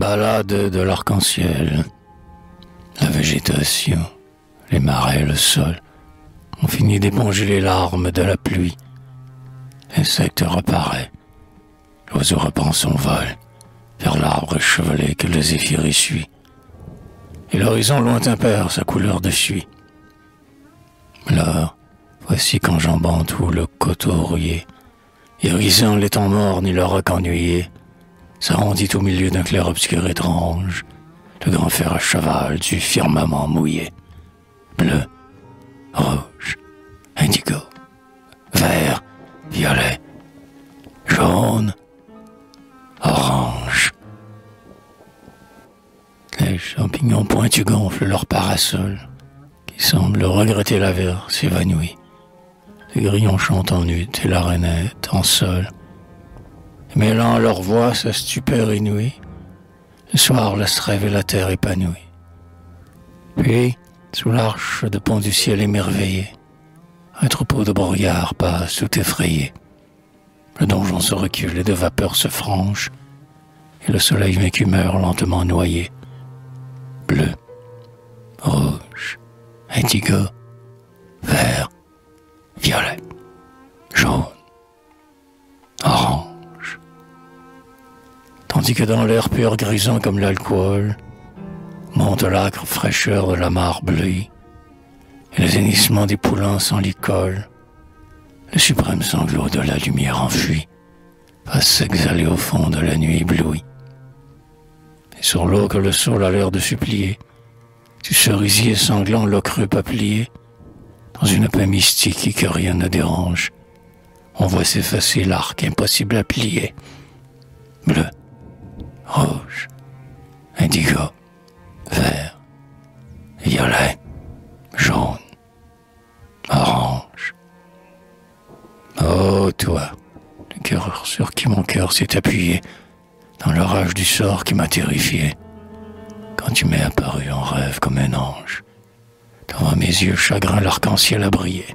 Balade de l'arc-en-ciel. La végétation, les marais, le sol ont fini d'éponger les larmes de la pluie. L'insecte reparaît. L'oiseau reprend son vol vers l'arbre chevelé que le zéphyr essuie. Et l'horizon lointain perd sa couleur de suie. Là, voici qu'enjambant tout le coteau rouillé, irisant les morts ni le roc ennuyé, s'arrondit au milieu d'un clair-obscur étrange, le grand fer à cheval du firmament mouillé. Bleu, rouge, indigo, vert, violet, jaune, orange. Les champignons pointus gonflent leur parasol, qui semble regretter la verre s'évanouit. Les grillons chantent en ut et la rainette en sol mêlant leur voix sa stupeur inouïe. Le soir laisse rêver la terre épanouie. Puis, sous l'arche de pont du ciel émerveillé, un troupeau de brouillards passe tout effrayé. Le donjon se recule et de vapeurs se franchent, et le soleil vécu meurt lentement noyé. Bleu, rouge, indigo, vert, tandis que dans l'air pur grisant comme l'alcool, monte l'âcre fraîcheur de la mare bleue, et les hennissements des poulains sans licol, le suprême sanglot de la lumière enfuie, va s'exhaler au fond de la nuit éblouie. Et sur l'eau que le sol a l'air de supplier, du cerisier sanglant l'ocre plié, dans une paix mystique et que rien ne dérange, on voit s'effacer l'arc impossible à plier. Bleu, rouge, indigo, vert, violet, jaune, orange. Oh toi, le cœur sur qui mon cœur s'est appuyé, dans l'orage du sort qui m'a terrifié, quand tu m'es apparu en rêve comme un ange. Devant mes yeux chagrin l'arc-en-ciel a brillé.